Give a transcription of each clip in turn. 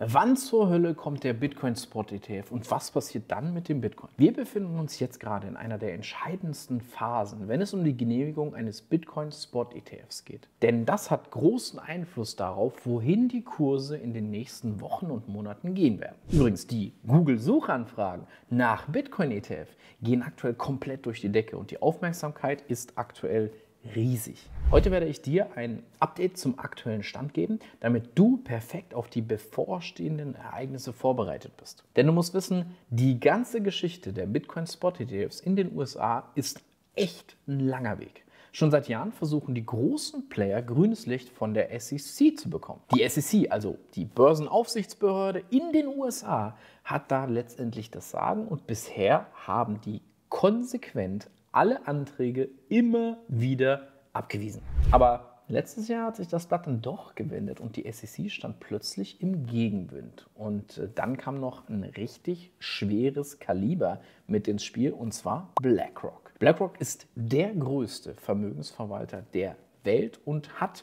Wann zur Hölle kommt der Bitcoin Spot ETF und was passiert dann mit dem Bitcoin? Wir befinden uns jetzt gerade in einer der entscheidendsten Phasen, wenn es um die Genehmigung eines Bitcoin Spot ETFs geht. Denn das hat großen Einfluss darauf, wohin die Kurse in den nächsten Wochen und Monaten gehen werden. Übrigens, die Google-Suchanfragen nach Bitcoin ETF gehen aktuell komplett durch die Decke und die Aufmerksamkeit ist aktuell riesig. Heute werde ich dir ein Update zum aktuellen Stand geben, damit du perfekt auf die bevorstehenden Ereignisse vorbereitet bist. Denn du musst wissen, die ganze Geschichte der Bitcoin Spot ETFs in den USA ist echt ein langer Weg. Schon seit Jahren versuchen die großen Player grünes Licht von der SEC zu bekommen. Die SEC, also die Börsenaufsichtsbehörde in den USA, hat da letztendlich das Sagen und bisher haben die konsequent alle Anträge immer wieder abgewiesen. Aber letztes Jahr hat sich das Blatt dann doch gewendet und die SEC stand plötzlich im Gegenwind. Und äh, dann kam noch ein richtig schweres Kaliber mit ins Spiel und zwar BlackRock. BlackRock ist der größte Vermögensverwalter der Welt und hat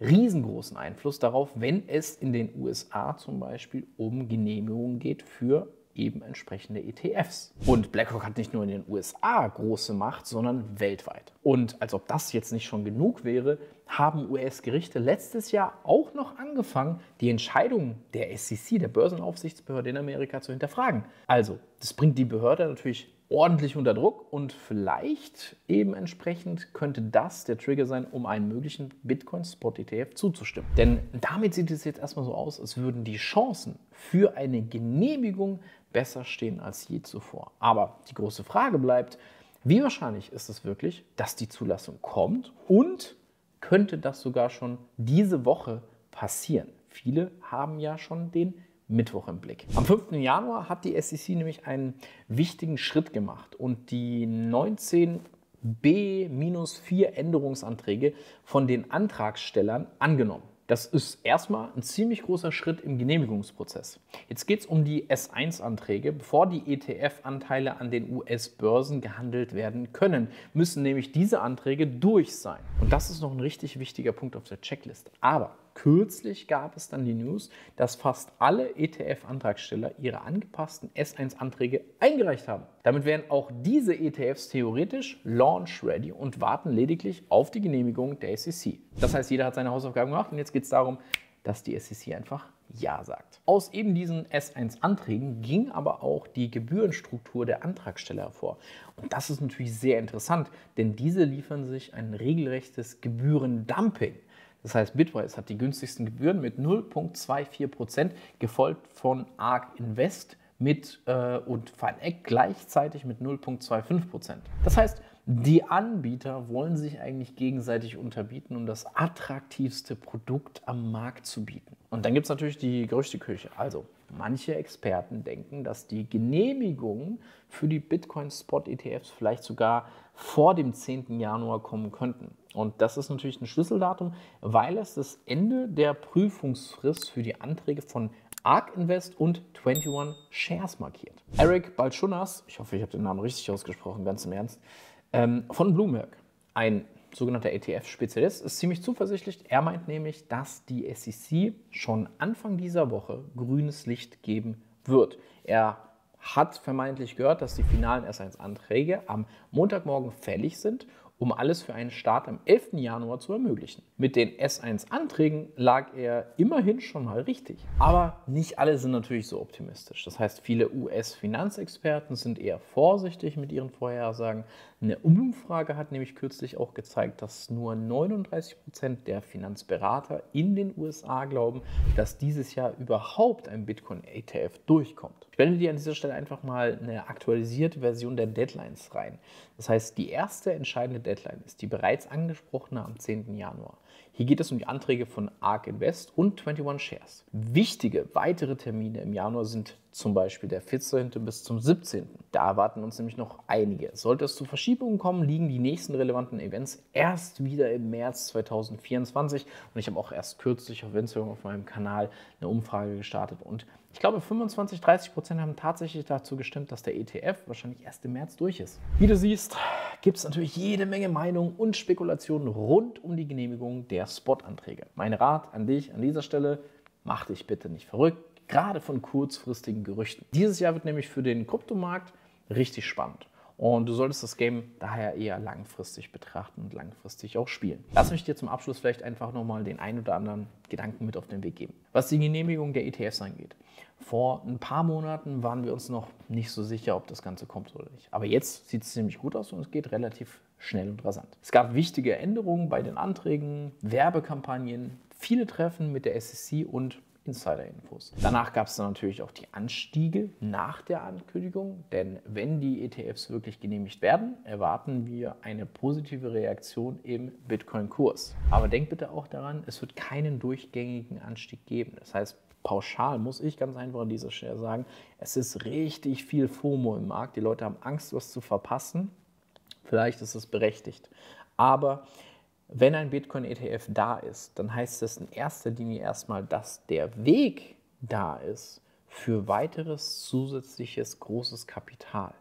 riesengroßen Einfluss darauf, wenn es in den USA zum Beispiel um Genehmigungen geht für eben entsprechende ETFs. Und BlackRock hat nicht nur in den USA große Macht, sondern weltweit. Und als ob das jetzt nicht schon genug wäre, haben US-Gerichte letztes Jahr auch noch angefangen, die Entscheidung der SEC, der Börsenaufsichtsbehörde in Amerika, zu hinterfragen. Also, das bringt die Behörde natürlich ordentlich unter Druck und vielleicht eben entsprechend könnte das der Trigger sein, um einen möglichen Bitcoin-Spot-ETF zuzustimmen. Denn damit sieht es jetzt erstmal so aus, als würden die Chancen für eine Genehmigung besser stehen als je zuvor. Aber die große Frage bleibt, wie wahrscheinlich ist es wirklich, dass die Zulassung kommt und könnte das sogar schon diese Woche passieren? Viele haben ja schon den Mittwoch im Blick. Am 5. Januar hat die SEC nämlich einen wichtigen Schritt gemacht und die 19 B-4 Änderungsanträge von den Antragstellern angenommen. Das ist erstmal ein ziemlich großer Schritt im Genehmigungsprozess. Jetzt geht es um die S1-Anträge. Bevor die ETF-Anteile an den US-Börsen gehandelt werden können, müssen nämlich diese Anträge durch sein. Und das ist noch ein richtig wichtiger Punkt auf der Checklist. Aber Kürzlich gab es dann die News, dass fast alle ETF-Antragsteller ihre angepassten S1-Anträge eingereicht haben. Damit wären auch diese ETFs theoretisch launch-ready und warten lediglich auf die Genehmigung der SEC. Das heißt, jeder hat seine Hausaufgaben gemacht und jetzt geht es darum, dass die SEC einfach Ja sagt. Aus eben diesen S1-Anträgen ging aber auch die Gebührenstruktur der Antragsteller hervor. Und das ist natürlich sehr interessant, denn diese liefern sich ein regelrechtes Gebührendumping. Das heißt, Bitwise hat die günstigsten Gebühren mit 0,24 Prozent, gefolgt von ARK Invest mit äh, und Fineck gleichzeitig mit 0,25 Prozent. Das heißt, die Anbieter wollen sich eigentlich gegenseitig unterbieten, um das attraktivste Produkt am Markt zu bieten. Und dann gibt es natürlich die Gerüchteküche. Also, manche Experten denken, dass die Genehmigungen für die Bitcoin-Spot-ETFs vielleicht sogar vor dem 10. Januar kommen könnten. Und das ist natürlich ein Schlüsseldatum, weil es das Ende der Prüfungsfrist für die Anträge von ARK Invest und 21 Shares markiert. Eric Balchunas, ich hoffe, ich habe den Namen richtig ausgesprochen, ganz im Ernst, ähm, von Bloomberg, ein sogenannter ETF-Spezialist, ist ziemlich zuversichtlich. Er meint nämlich, dass die SEC schon Anfang dieser Woche grünes Licht geben wird. Er hat vermeintlich gehört, dass die finalen S1-Anträge am Montagmorgen fällig sind um alles für einen Start am 11. Januar zu ermöglichen. Mit den S1-Anträgen lag er immerhin schon mal richtig. Aber nicht alle sind natürlich so optimistisch. Das heißt, viele US-Finanzexperten sind eher vorsichtig mit ihren Vorhersagen. Eine Umfrage hat nämlich kürzlich auch gezeigt, dass nur 39 Prozent der Finanzberater in den USA glauben, dass dieses Jahr überhaupt ein Bitcoin-ETF durchkommt. Ich blende dir an dieser Stelle einfach mal eine aktualisierte Version der Deadlines rein. Das heißt, die erste entscheidende Deadline ist die bereits angesprochene am 10. Januar. Hier geht es um die Anträge von ARK Invest und 21 Shares. Wichtige weitere Termine im Januar sind zum Beispiel der 14. bis zum 17. Da erwarten uns nämlich noch einige. Sollte es zu Verschiebungen kommen, liegen die nächsten relevanten Events erst wieder im März 2024. Und ich habe auch erst kürzlich auf Instagram auf meinem Kanal eine Umfrage gestartet. Und ich glaube, 25, 30 Prozent haben tatsächlich dazu gestimmt, dass der ETF wahrscheinlich erst im März durch ist. Wie du siehst, gibt es natürlich jede Menge Meinungen und Spekulationen rund um die Genehmigung der Spot-Anträge. Mein Rat an dich an dieser Stelle, mach dich bitte nicht verrückt gerade von kurzfristigen Gerüchten. Dieses Jahr wird nämlich für den Kryptomarkt richtig spannend. Und du solltest das Game daher eher langfristig betrachten und langfristig auch spielen. Lass mich dir zum Abschluss vielleicht einfach nochmal den ein oder anderen Gedanken mit auf den Weg geben. Was die Genehmigung der ETFs angeht. Vor ein paar Monaten waren wir uns noch nicht so sicher, ob das Ganze kommt oder nicht. Aber jetzt sieht es ziemlich gut aus und es geht relativ schnell und rasant. Es gab wichtige Änderungen bei den Anträgen, Werbekampagnen, viele Treffen mit der SEC und Insider-Infos. Danach gab es dann natürlich auch die Anstiege nach der Ankündigung, denn wenn die ETFs wirklich genehmigt werden, erwarten wir eine positive Reaktion im Bitcoin-Kurs. Aber denkt bitte auch daran, es wird keinen durchgängigen Anstieg geben. Das heißt, pauschal muss ich ganz einfach an dieser Stelle sagen, es ist richtig viel FOMO im Markt. Die Leute haben Angst, was zu verpassen. Vielleicht ist es berechtigt. Aber wenn ein Bitcoin-ETF da ist, dann heißt das in erster Linie erstmal, dass der Weg da ist für weiteres zusätzliches großes Kapital.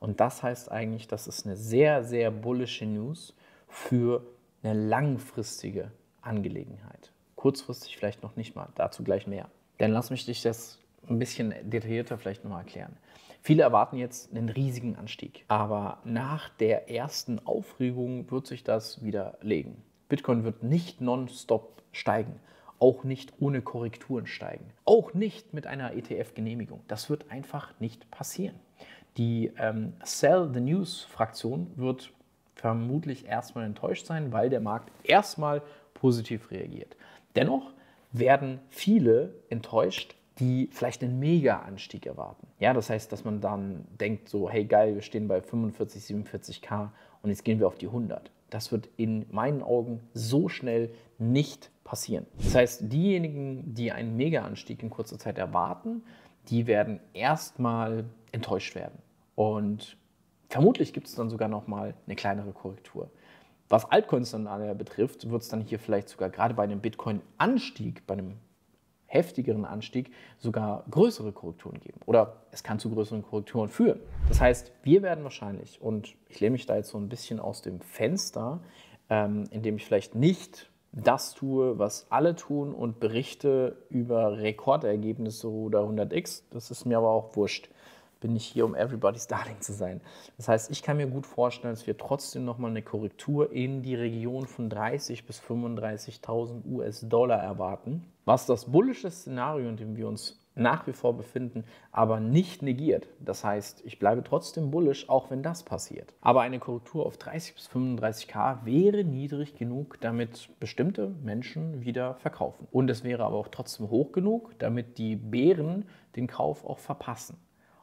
Und das heißt eigentlich, das ist eine sehr, sehr bullische News für eine langfristige Angelegenheit. Kurzfristig vielleicht noch nicht mal, dazu gleich mehr. Denn lass mich dich das ein bisschen detaillierter vielleicht nochmal erklären. Viele erwarten jetzt einen riesigen Anstieg, aber nach der ersten Aufregung wird sich das widerlegen. Bitcoin wird nicht nonstop steigen, auch nicht ohne Korrekturen steigen, auch nicht mit einer ETF-Genehmigung. Das wird einfach nicht passieren. Die ähm, Sell the News-Fraktion wird vermutlich erstmal enttäuscht sein, weil der Markt erstmal positiv reagiert. Dennoch werden viele enttäuscht, die vielleicht einen Mega-Anstieg erwarten. Ja, das heißt, dass man dann denkt so, hey geil, wir stehen bei 45, 47k und jetzt gehen wir auf die 100. Das wird in meinen Augen so schnell nicht passieren. Das heißt, diejenigen, die einen Mega-Anstieg in kurzer Zeit erwarten, die werden erstmal enttäuscht werden. Und vermutlich gibt es dann sogar noch mal eine kleinere Korrektur. Was Altcoins dann betrifft, wird es dann hier vielleicht sogar gerade bei einem Bitcoin-Anstieg, bei einem heftigeren Anstieg sogar größere Korrekturen geben. Oder es kann zu größeren Korrekturen führen. Das heißt, wir werden wahrscheinlich, und ich lehne mich da jetzt so ein bisschen aus dem Fenster, ähm, indem ich vielleicht nicht das tue, was alle tun und berichte über Rekordergebnisse oder 100x. Das ist mir aber auch wurscht bin ich hier, um everybody's darling zu sein. Das heißt, ich kann mir gut vorstellen, dass wir trotzdem nochmal eine Korrektur in die Region von 30.000 bis 35.000 US-Dollar erwarten, was das bullische Szenario, in dem wir uns nach wie vor befinden, aber nicht negiert. Das heißt, ich bleibe trotzdem bullish, auch wenn das passiert. Aber eine Korrektur auf 30 bis 35k wäre niedrig genug, damit bestimmte Menschen wieder verkaufen. Und es wäre aber auch trotzdem hoch genug, damit die Bären den Kauf auch verpassen.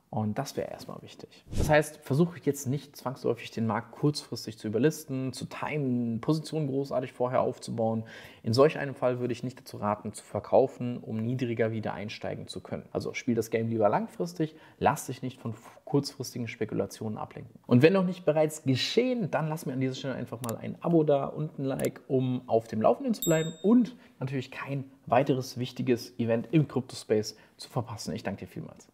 Und das wäre erstmal wichtig. Das heißt, versuche jetzt nicht zwangsläufig den Markt kurzfristig zu überlisten, zu timen, Positionen großartig vorher aufzubauen. In solch einem Fall würde ich nicht dazu raten, zu verkaufen, um niedriger wieder einsteigen zu können. Also spiel das Game lieber langfristig, lass dich nicht von kurzfristigen Spekulationen ablenken. Und wenn noch nicht bereits geschehen, dann lass mir an dieser Stelle einfach mal ein Abo da und ein Like, um auf dem Laufenden zu bleiben und natürlich kein weiteres wichtiges Event im Crypto-Space zu verpassen. Ich danke dir vielmals.